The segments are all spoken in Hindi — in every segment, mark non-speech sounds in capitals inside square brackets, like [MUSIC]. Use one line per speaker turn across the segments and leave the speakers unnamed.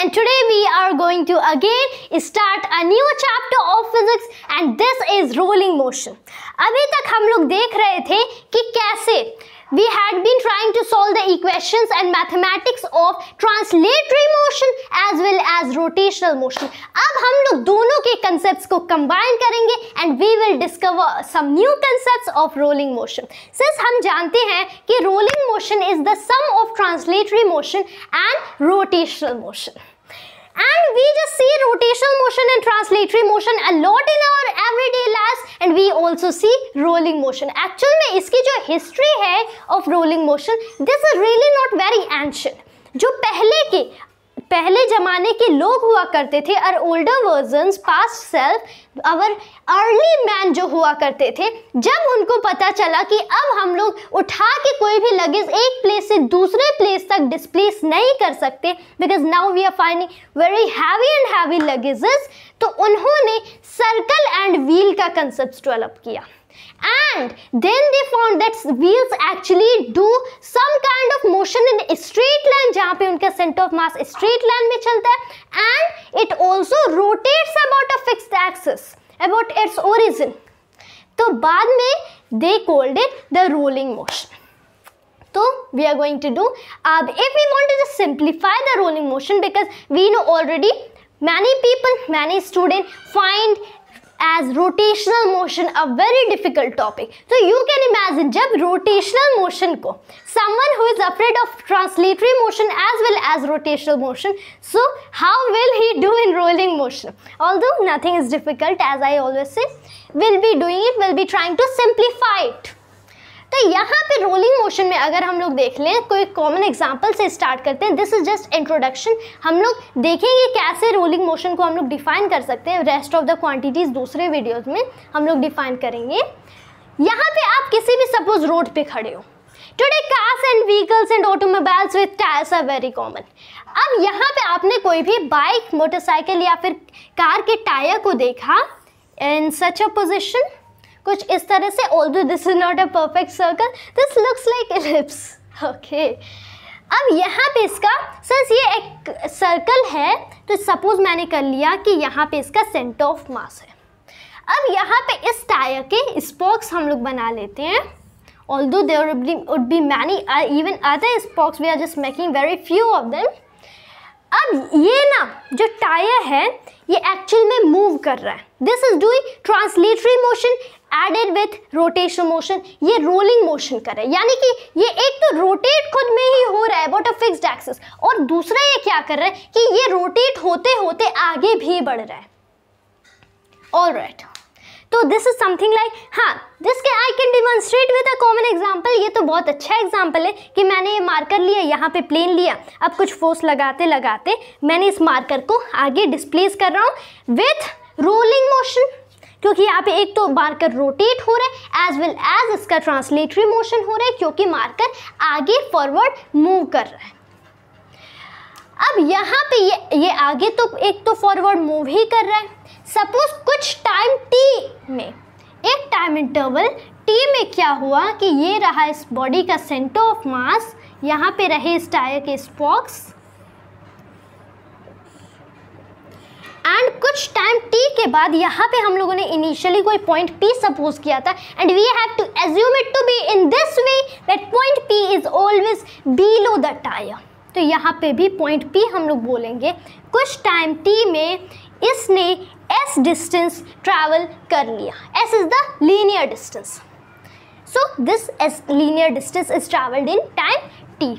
and today we are going to again start a new chapter of physics and this is rolling motion. अभी तक हम लोग देख रहे थे कि कैसे we had been trying to solve the equations and mathematics of translatory motion as well as rotational motion. अब हम लोग दोनों के concepts को combine करेंगे and we will discover some new concepts of rolling motion. Since हम जानते हैं कि rolling motion is the sum of translatory motion and rotational motion. And we just see rotational motion and translatory motion a lot in our everyday lives and we also see rolling motion actual में इसकी जो history है of rolling motion this is really not very ancient जो पहले के पहले ज़माने के लोग हुआ करते थे और older versions past self our early man जो हुआ करते थे, जब उनको पता चला कि अब हम लोग उठा के कोई भी लगेज एक प्लेस से दूसरे प्लेस तक डिस्प्लेस नहीं कर सकते because now we are finding very heavy and heavy luggages तो उन्होंने सर्कल एंड व्हील का कंसेप्ट डेवलप किया। and then they found that wheels actually do some kind of motion in a straight line जहाँ पे उनका center of mass straight line में चलता है and it also rotates about a fixed axis about its origin तो बाद में they called it the rolling motion so we are going to do uh, if we want to just simplify the rolling motion because we know already many people many students find as rotational motion a very difficult topic. So you can imagine jab rotational motion ko someone who is afraid of translatory motion as well as rotational motion so how will he do in rolling motion? Although nothing is difficult as i always say we'll be doing it we'll be trying to simplify it. तो यहाँ पे रोलिंग मोशन में अगर हम लोग देख लें, कोई कॉमन एग्जांपल से स्टार्ट करते हैं दिस इज़ जस्ट इंट्रोडक्शन हम लोग देखेंगे कैसे रोलिंग मोशन को हम लोग डिफाइन कर सकते हैं रेस्ट ऑफ़ द क्वांटिटीज दूसरे वीडियोज़ में हम लोग डिफाइन करेंगे. यहाँ पे आप किसी भी सपोज़ रोड पे खड़े हो. Today cars and vehicles and automobiles with tyres are very common अब यहाँ पे आपने कोई भी बाइक मोटरसाइकिल या फिर कार के टायर को देखा इन सच अ पोजिशन कुछ इस तरह से although this is not a perfect circle this looks like ellipse okay अब यहाँ पे इसका सिंस ये एक सर्कल है तो सपोज़ मैंने कर लिया कि यहाँ पे इसका सेंटर ऑफ़ मास है। अब यहाँ पे इस टायर के स्पोक्स हम लोग बना लेते हैं। Although there would be, would be many uh, even other spokes we are just making very few अब ये ना जो टायर है ये एक्चुअल में मूव कर रहा है। This is doing translatory motion added with rotation motion ये रोलिंग मोशन कर रहा है। यानी कि ये एक तो रोटेट खुद में ही हो रहा है अबाउट अ फिक्स्ड एक्सिस और दूसरा ये क्या कर रहा है कि ये रोटेट होते होते आगे भी बढ़ रहा है। All right right. तो दिस इज़ समथिंग लाइक हाँ दिस के I can demonstrate with a common example ये तो बहुत अच्छा एग्ज़ाम्पल है कि मैंने ये मार्कर लिया, यहाँ पे प्लेन लिया। अब कुछ फोर्स लगाते लगाते मैंने इस मार्कर को आगे डिस्प्लेस कर रहा हूँ। विथ रोलिंग मोशन क्योंकि यहाँ पे एक तो मार्कर रोटेट हो रहा है एज वेल एज इसका ट्रांसलेटरी मोशन हो रहा है, क्योंकि मार्कर आगे फॉरवर्ड मूव कर रहा है। अब यहाँ पे ये ये आगे तो एक तो फॉरवर्ड मूव ही कर रहा है। सपोज़ कुछ टाइम टी में, एक टाइम इंटरवल टी में क्या हुआ कि ये रहा इस बॉडी का सेंटर ऑफ़ मास यहाँ पे रहे इस टायर के स्पॉक्स एंड कुछ टाइम टी के बाद यहाँ पे हम लोगों ने इनिशियली कोई पॉइंट पी सपोज़ किया था and we have to assume it to be in this way that point P is always below the tyre तो यहाँ पे भी पॉइंट पी हम लोग बोलेंगे। कुछ टाइम टी में इसने एस डिस्टेंस ट्रैवल कर लिया। S is the linear distance so this S linear distance is travelled in time T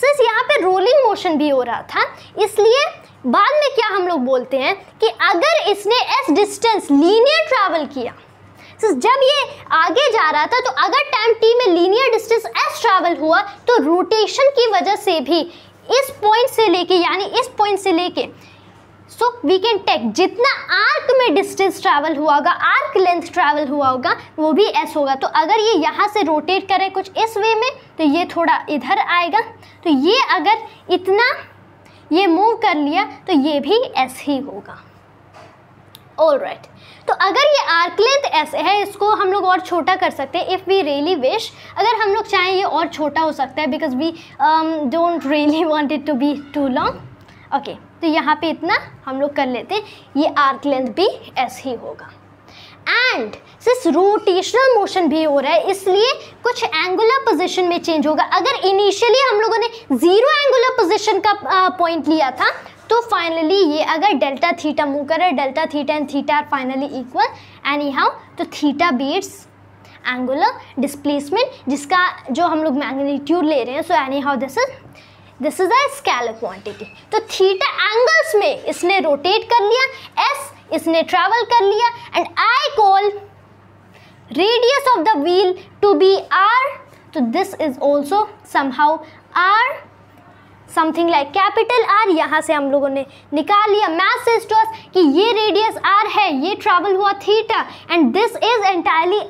since यहाँ पे रोलिंग मोशन भी हो रहा था, इसलिए बाद में क्या हम लोग बोलते हैं कि अगर इसने एस डिस्टेंस लीनियर ट्रैवल किया so, जब ये आगे जा रहा था तो अगर टाइम टी में लीनियर डिस्टेंस एस ट्रैवल हुआ तो रोटेशन की वजह से भी इस पॉइंट से लेके यानी इस पॉइंट से लेके सो वी कैन टेक जितना आर्क में डिस्टेंस ट्रैवल हुआ होगा आर्क लेंथ ट्रैवल हुआ होगा वो भी एस होगा। तो अगर ये यहाँ से रोटेट करे कुछ इस वे में तो ये थोड़ा इधर आएगा। तो ये अगर इतना ये मूव कर लिया तो ये भी एस ही होगा। All right right. तो अगर ये आर्क लेंथ ऐसे है, इसको हम लोग और छोटा कर सकते हैं इफ़ वी रियली विश अगर हम लोग चाहें ये और छोटा हो सकता है because we don't really want it to be too long okay तो यहाँ पे इतना हम लोग कर लेते हैं, ये आर्क लेंथ भी ऐसे ही होगा। एंड सिर्फ़ रोटेशनल मोशन भी हो रहा है, इसलिए कुछ एंगुलर पोजीशन में चेंज होगा। अगर इनिशियली हम लोगों ने ज़ीरो एंगुलर पोजीशन का पॉइंट लिया था तो फाइनली ये अगर डेल्टा थीटा मूव करे delta theta and theta R finally equal anyhow तो थीटा बीट्स एंगुलर डिस्प्लेसमेंट जिसका जो हम लोग मैग्नीट्यूड ले रहे हैं। So anyhow this is this is a scalar quantity तो थीटा एंगल्स में इसने रोटेट कर लिया। एस इसने ट्रैवल कर लिया and I call radius of the wheel to be R तो this is also somehow R something like capital R यहाँ से हम लोगों ने निकाल लिया. मैथ से टू कि ये रेडियस आर है. ये ट्रैवल हुआ theta and this is entirely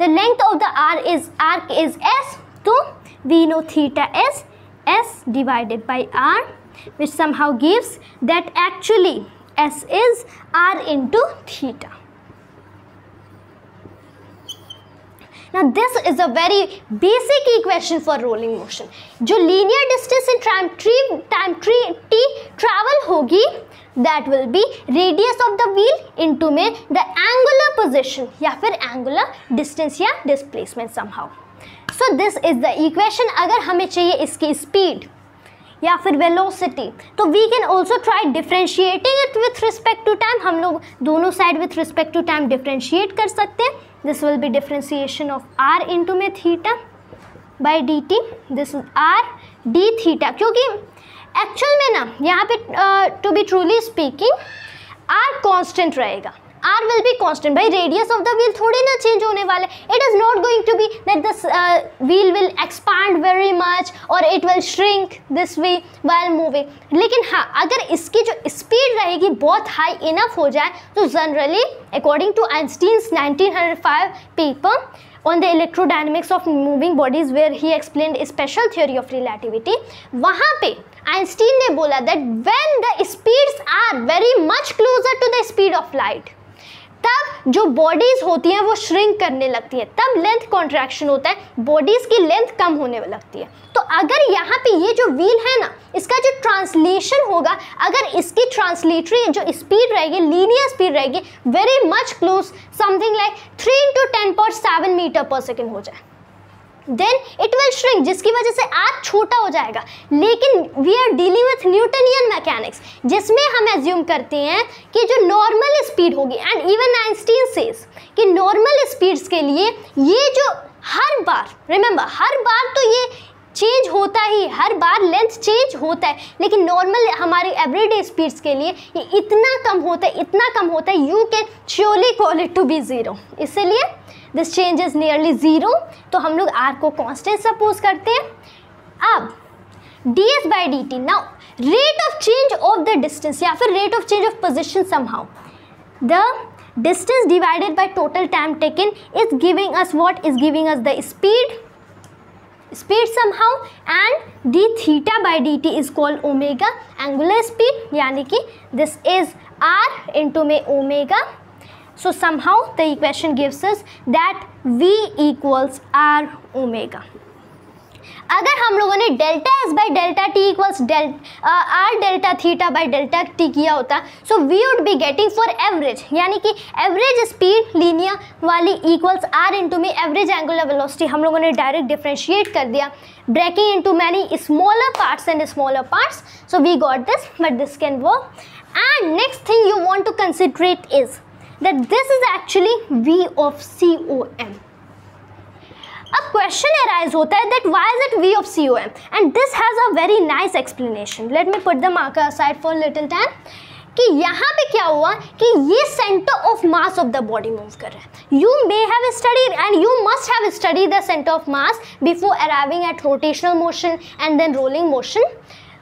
the length of the R is R is S तो we know theta S S divided by R which somehow gives that actually s is r into theta now this is a very basic equation for rolling motion जो linear distance in time tree time tree t travel होगी that will be radius of the wheel into में the angular position या फिर angular distance या displacement somehow so this is the equation अगर हमें चाहिए इसकी speed या फिर वेलोसिटी तो we can also try differentiating it with respect to time हम लोग दोनों side with respect to time differentiate कर सकते हैं. This will be differentiation of R into में theta by D T this R D theta क्योंकि एक्चुअल में ना, यहाँ पे to be truly speaking R constant रहेगा. आर विल बी कॉन्स्टेंट भाई रेडियस ऑफ़ द व्हील थोड़ी ना चेंज होने वाले it is not going to be that the wheel will expand very much और it will shrink this way while moving लेकिन हाँ अगर इसकी जो स्पीड रहेगी बहुत हाई इनफ हो जाए तो generally according to Einstein's 1905 paper the electrodynamics of moving bodies where he explained a special theory of relativity, वहाँ पे आइंस्टीन ने बोला that when the speeds are very much closer to the speed of light तब जो बॉडीज होती हैं, वो श्रिंक करने लगती है। तब लेंथ कॉन्ट्रैक्शन होता है। बॉडीज की लेंथ कम होने लगती है। तो अगर यहाँ पे ये जो व्हील है ना, इसका जो ट्रांसलेशन होगा, अगर इसकी ट्रांसलेटरी जो स्पीड रहेगी लीनियर स्पीड रहेगी very much close something like three into ten point seven metre per second हो जाए। देन इट विल श्रिंक जिसकी वजह से आज छोटा हो जाएगा। लेकिन we are dealing with Newtonian mechanics जिसमें हम एज्यूम करते हैं कि जो नॉर्मल स्पीड होगी एंड इवन आइंस्टीन सेज कि नॉर्मल स्पीड्स के लिए ये जो हर बार रिमेंबर हर बार तो ये चेंज होता ही हर बार लेंथ चेंज होता है, लेकिन नॉर्मल हमारे एवरीडे स्पीड्स के लिए ये इतना कम होता है, इतना कम होता है you can surely call it to be zero इसलिए this change is nearly zero तो हम लोग आर को कॉन्स्टेंट सपोज़ करते हैं। अब D S by D T now rate of change of the distance या फिर rate of change of position somehow the distance divided by total time taken is giving us what is giving us the speed speed somehow. And d theta by dt is called omega angular speed. यानी कि this is r into में omega so, somehow the equation gives us that v equals r omega. अगर हम लोगों ने delta S by delta T equals del R delta theta by delta T किया होता so we would be getting for average यानी कि एवरेज स्पीड लीनियर वाली इक्वल्स आर इंटू में एवरेज एंगुलर वेलोसिटी हम लोगों ने डायरेक्ट डिफ्रेंशिएट कर दिया breaking into many smaller parts and smaller parts so we got this but this can work and next thing you want to considerate is that this is actually V of COM. अब क्वेश्चन अराइज होता है that why is it V of C O M and this has a very nice explanation let me put the marker aside for little time कि यहाँ पे क्या हुआ कि ये centre of mass of the body move कर रहा है। You may have study and you must have study the centre of mass before arriving at rotational motion and then rolling motion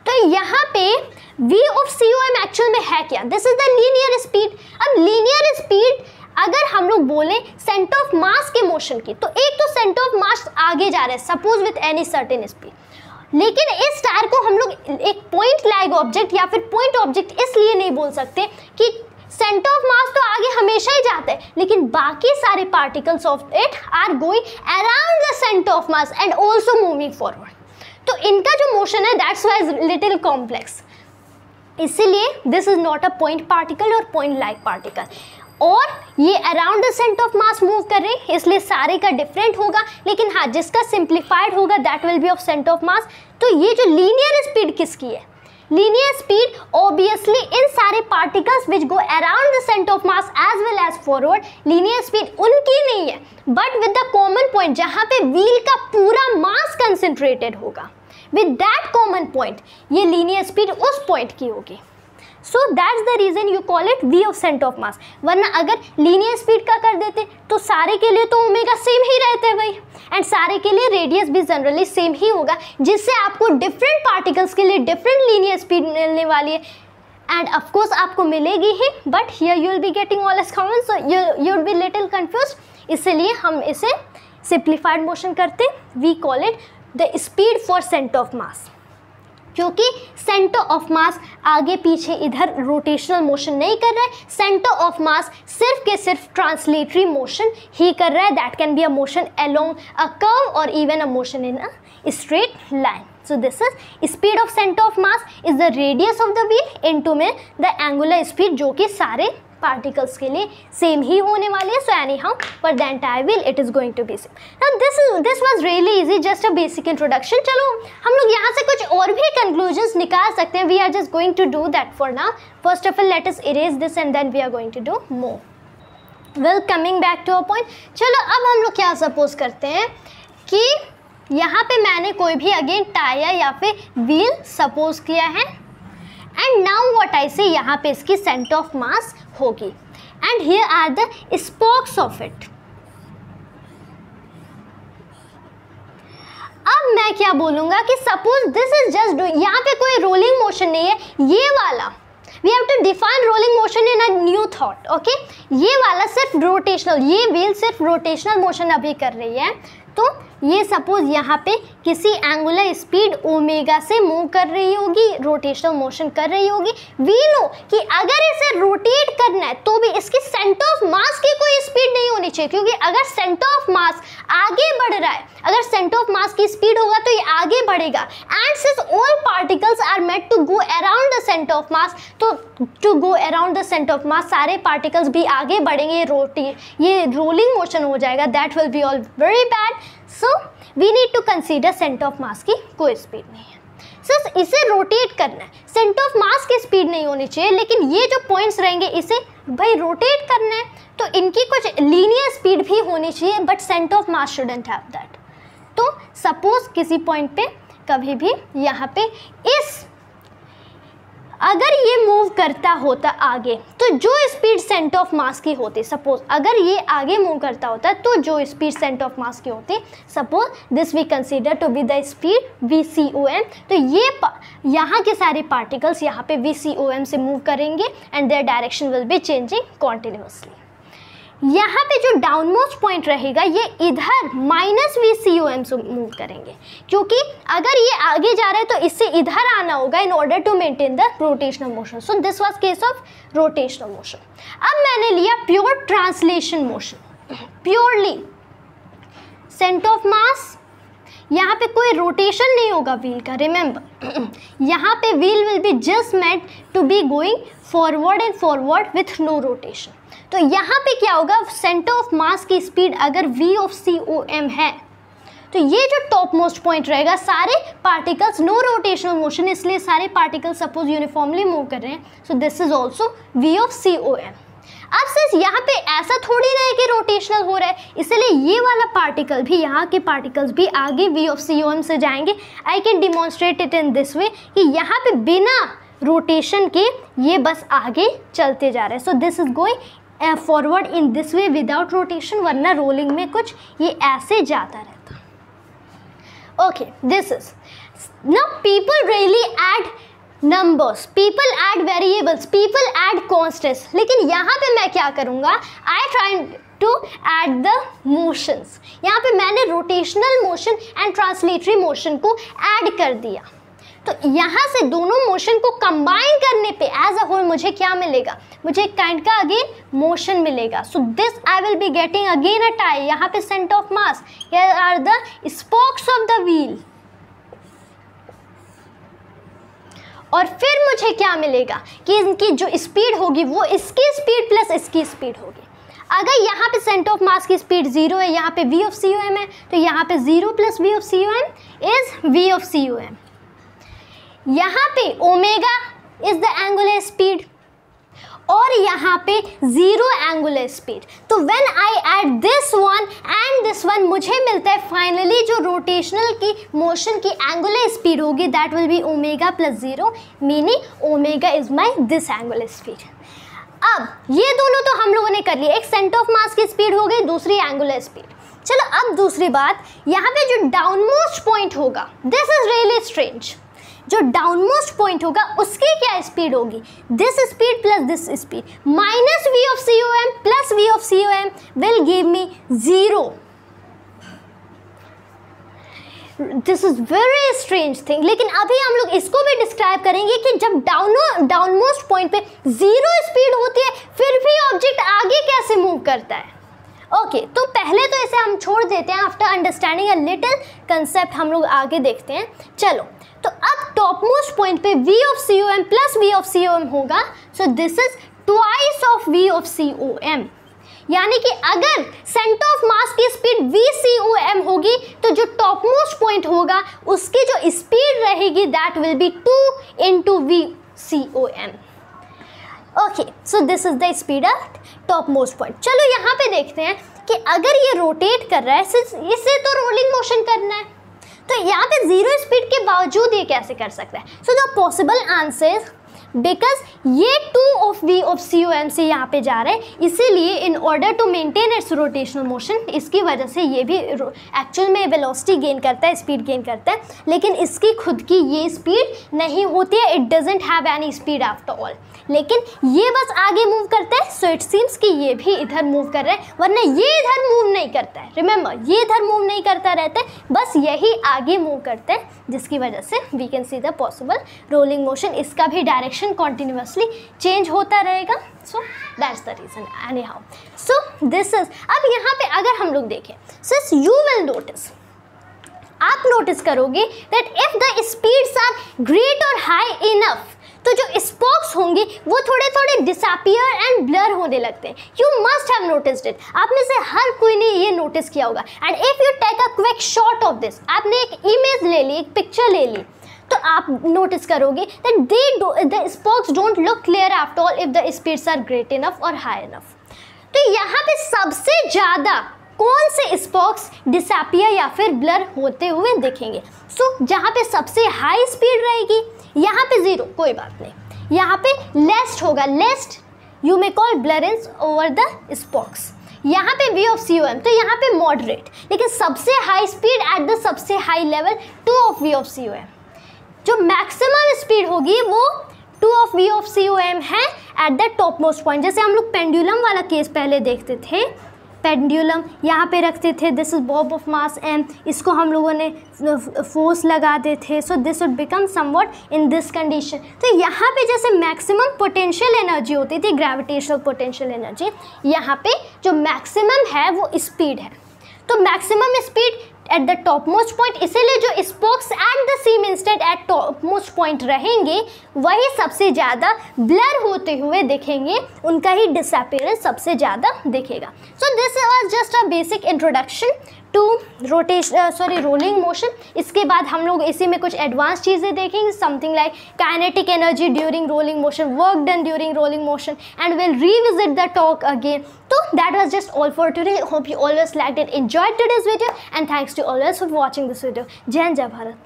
तो यहाँ पे v ऑफ़ सी ओ में है क्या? This is the linear speed अब लीनियर स्पीड अगर हम लोग बोले सेंटर ऑफ़ मास के मोशन की तो एक तो सेंटर ऑफ़ मास आगे जा रहा है suppose with any certain speed लेकिन इस टायर को हम लोग एक पॉइंट लाइक ऑब्जेक्ट या फिर पॉइंट ऑब्जेक्ट इसलिए नहीं बोल सकते कि सेंटर ऑफ़ मास तो आगे हमेशा ही जाता है, लेकिन बाकी सारे particles of it are going around the centre of mass and also moving forward तो इनका जो मोशन है दैट्स वाइज लिटिल कॉम्प्लेक्स इसीलिए this is not a point particle और पॉइंट लाइक पार्टिकल और ये around the centre of mass move कर रहे हैं, इसलिए सारे का डिफरेंट होगा, लेकिन हाँ जिसका सिंप्लीफाइड होगा that will be of centre of mass तो ये जो लीनियर स्पीड किसकी है? लीनियर स्पीड ऑब्वियसली इन सारे particles which go around the centre of mass as well as forward linear speed उनकी नहीं है but with the common point जहाँ पे व्हील का पूरा मास कंसेंट्रेटेड होगा। विद दैट कॉमन पॉइंट ये लीनियर स्पीड उस पॉइंट की होगी. So that's the reason you call it V of centre of mass वरना अगर लीनियर स्पीड का कर देते तो सारे के लिए तो ओमेगा सेम ही रहते भाई. एंड सारे के लिए रेडियस भी जनरली सेम ही होगा, जिससे आपको डिफरेंट पार्टिकल्स के लिए डिफरेंट लीनियर स्पीड मिलने वाली है. एंड ऑफकोर्स आपको मिलेगी ही but here you will be getting all S common so you will be little confuse इसलिए हम इसे सिंप्लीफाइड मोशन करते we call it the speed for centre of mass क्योंकि सेंटर ऑफ़ मास आगे पीछे इधर रोटेशनल मोशन नहीं कर रहा है सेंटर ऑफ़ मास सिर्फ़ के सिर्फ़ ट्रांसलेटरी मोशन ही कर रहा है। That can be a motion along a curve और even a motion in a straight line so this is speed of center of mass is the radius of the wheel into में the angular speed जो कि सारे पार्टिकल्स के लिए सेम ही होने वाली है so anyhow for the entire wheel it is going to be same now this this was really easy just a basic introduction चलो, हम लोग यहाँ से कुछ और भी कंक्लूजन्स निकाल सकते हैं. We are just going to do that for now first of all let us erase this and then we are going to do more well coming back to a point चलो, अब हम लोग क्या सपोज़ करते हैं कि यहाँ पे मैंने कोई भी अगेन टायर या फिर व्हील सपोज़ किया है? एंड नाउ व्हाट आई से यहाँ पे इसकी सेंटर ऑफ़ मास होगी. And here are the spokes of it अब मैं क्या बोलूँगा कि सपोज़ दिस इज़ जस्ट यहाँ पे कोई रोलिंग मोशन नहीं है. ये वाला we have to define rolling motion in a new thought okay ये वाला सिर्फ़ रोटेशनल ये व्हील सिर्फ़ रोटेशनल मोशन अभी कर रही है. तो ये सपोज़ यहाँ पे किसी एंगुलर स्पीड ओमेगा से मूव कर रही होगी रोटेशनल मोशन कर रही होगी। वी नो कि अगर इसे रोटेट करना है तो भी इसकी सेंटर ऑफ़ मास की कोई स्पीड नहीं होनी चाहिए, क्योंकि अगर सेंटर ऑफ़ मास आगे बढ़ रहा है, अगर सेंटर ऑफ़ मास की स्पीड होगा तो ये आगे बढ़ेगा। And since all particles are made to go around the centre of mass तो to go around the centre of mass सारे पार्टिकल्स भी आगे बढ़ेंगे रोटी ये रोलिंग मोशन हो जाएगा। That will be all very bad so we need to consider centre of mass की कोई स्पीड नहीं है। सर इसे रोटेट करना है। सेंटर ऑफ़ मास की स्पीड नहीं होनी चाहिए, लेकिन ये जो पॉइंट्स रहेंगे, इसे भाई रोटेट करना है। तो इनकी कुछ लीनियर स्पीड भी होनी चाहिए but centre of mass shouldn't have that तो सपोज़ किसी पॉइंट पे कभी भी यहाँ पे इस अगर ये मूव करता होता आगे तो जो स्पीड सेंटर ऑफ़ मास की होती सपोज़ अगर ये आगे मूव करता होता तो जो स्पीड सेंटर ऑफ़ मास की होती suppose this we consider to be the speed V C O M तो ये यहाँ के सारे पार्टिकल्स यहाँ पे वी सी ओ एम से मूव करेंगे and their direction will be changing continuously यहाँ पे जो डाउन मोस्ट पॉइंट रहेगा, ये इधर minus V C O M से मूव करेंगे। क्योंकि अगर ये आगे जा रहा है तो इससे इधर आना होगा in order to maintain the rotational motion so this was case of rotational motion अब मैंने लिया pure translation motion purely centre of mass यहाँ पे कोई रोटेशन नहीं होगा व्हील का रिमेंबर [CLEARS THROAT] यहाँ पे wheel will be just meant to be going forward and forward with no rotation तो यहाँ पे क्या होगा? सेंटर ऑफ़ मास की स्पीड अगर V of C O M है तो ये जो टॉप मोस्ट पॉइंट रहेगा, सारे पार्टिकल्स नो रोटेशनल मोशन इसलिए सारे पार्टिकल्स सपोज़ यूनिफॉर्मली मूव कर रहे हैं। So this is also V of C O M अब सिर्फ़ यहाँ पे ऐसा थोड़ी ना है कि रोटेशनल हो रहा है, इसलिए ये वाला पार्टिकल भी, यहाँ के पार्टिकल्स भी आगे V of C O M से जाएँगे। I can demonstrate it in this way कि यहाँ पे बिना रोटेशन के ये बस आगे चलते जा रहे हैं। So this is going forward in this way without rotation वरना रोलिंग में कुछ ये ऐसे जाता रहता। Okay this is now people really add numbers people add variables people add constants लेकिन यहाँ पे मैं क्या करूँगा? I try to add the motions यहाँ पे मैंने rotational motion and translatory motion को ऐड कर दिया। तो यहाँ से दोनों मोशन को कंबाइन करने पे एज अ होल मुझे क्या मिलेगा? मुझे एक काइंड का अगेन मोशन मिलेगा। So this I will be getting again a tie यहाँ पे centre of mass are the spokes of the wheel और फिर मुझे क्या मिलेगा? कि इनकी जो स्पीड होगी, वो इसकी स्पीड प्लस इसकी स्पीड होगी। अगर यहाँ पे सेंटर ऑफ़ मास की स्पीड ज़ीरो है, यहाँ पे V of C U M है तो यहाँ पे zero plus V of C U M is V of C U M यहाँ पे omega is the angular speed और यहाँ पे ज़ीरो एंगुलर स्पीड तो when I add this one and this one मुझे मिलता है फाइनली जो रोटेशनल की मोशन की एंगुलर स्पीड होगी that will be omega plus zero meaning omega is my this angular speed अब, ये दोनों तो हम लोगों ने कर लिया एक सेंटर ऑफ़ मास की स्पीड हो गई, दूसरी एंगुलर स्पीड चलो, अब दूसरी बात. यहाँ पे जो डाउनमोस्ट पॉइंट होगा दिस इज़ रियली स्ट्रेंज जो डाउनमोस्ट पॉइंट होगा, उसकी क्या स्पीड होगी? This speed plus this speed minus V of C O M plus V of C O M will give me zero this is very strange thing लेकिन अभी हम लोग इसको भी डिस्क्राइब करेंगे कि जब डाउन डाउनमोस्ट पॉइंट पे ज़ीरो स्पीड होती है, फिर भी ऑब्जेक्ट आगे कैसे मूव करता है? ओके okay, तो पहले तो इसे हम छोड़ देते हैं after understanding a little concept हम लोग आगे देखते हैं। चलो तो अब टॉप मोस्ट पॉइंट पे v of C O M plus V of C O M होगा। So this is twice of v of C O M यानी कि अगर सेंटर ऑफ़ मास की speed V C O M होगी तो जो टॉप मोस्ट पॉइंट होगा उसकी जो स्पीड रहेगी that will be two into V C O M okay so this is the speed of top most point चलो यहाँ पे देखते हैं कि अगर ये रोटेट कर रहा है, इसे तो रोलिंग मोशन करना है। तो यहाँ पे ज़ीरो स्पीड के बावजूद ये कैसे कर सकता है? So the possible answer because ये two of V of C O M से यहाँ पे जा रहे हैं, इसीलिए in order to maintain its rotational motion इसकी वजह से ये भी एक्चुअल में वेलोसिटी गेन करता है स्पीड गेन करता है। लेकिन इसकी खुद की ये स्पीड नहीं होती है it doesn't have any speed after all लेकिन ये बस आगे मूव करता है। सो इट सीम्स कि ये भी इधर मूव कर रहा है, वरना ये इधर मूव नहीं करता है। रिमेंबर ये इधर मूव नहीं करता रहता है बस यही आगे मूव करता है, जिसकी वजह से we can see the possible rolling motion इसका भी डायरेक्शन कॉन्टिन्यूसली चेंज होता रहेगा। So that's the reason any how so this is अब यहाँ पे अगर हम लोग देखें सिस यू विल नोटिस आप नोटिस करोगे that if the speeds are great और हाई इनफ तो जो स्पॉक्स होंगे वो थोड़े थोड़े डिसअपियर एंड ब्लर होने लगते हैं। You must have noticed it आप में से हर कोई ने ये नोटिस किया होगा। And if you take a quick shot of this आपने एक इमेज ले ली एक पिक्चर ले ली तो आप नोटिस करोगे that they the spokes don't look clear after all if the speeds are great enough और हाई इनफ तो यहाँ पे सबसे ज़्यादा कौन से स्पॉक्स डिसअपियर या फिर ब्लर होते हुए दिखेंगे? सो so, जहाँ पे सबसे हाई स्पीड रहेगी यहाँ पे ज़ीरो कोई बात नहीं। यहाँ पे लेस्ट होगा least you may call blurrence over the spokes यहाँ पे V of C O M तो यहाँ पे मॉडरेट लेकिन सबसे हाई स्पीड एट द सबसे high level two of V of C O M जो मैक्सिमम स्पीड होगी वो two of V of C O M है at the top most point जैसे हम लोग पेंडुलम वाला केस पहले देखते थे पेंडुलम यहाँ पे रखते थे। This is bob of mass M इसको हम लोगों ने फोर्स लगाते थे। So this would become some somewhat in this condition तो यहाँ पे जैसे मैक्सिमम पोटेंशियल एनर्जी होती थी ग्रेविटेशनल पोटेंशियल एनर्जी यहाँ पे जो मैक्सिमम है वो स्पीड है। तो maximum speed at the top most point इसीलिए जो spokes at the same instant at top most point रहेंगे, वही सबसे ज़्यादा ब्लर होते हुए दिखेंगे, उनका ही डिसअपेयरेंस सबसे ज़्यादा दिखेगा। So this was just a basic introduction to rotation sorry rolling motion इसके बाद हम लोग इसी में कुछ एडवांस चीज़ें देखेंगे something like kinetic energy during rolling motion work done during rolling motion and will revisit the talk again तो that was just all for to hope you always like that enjoy to this video and thanks to always for watching this video जय जय भारत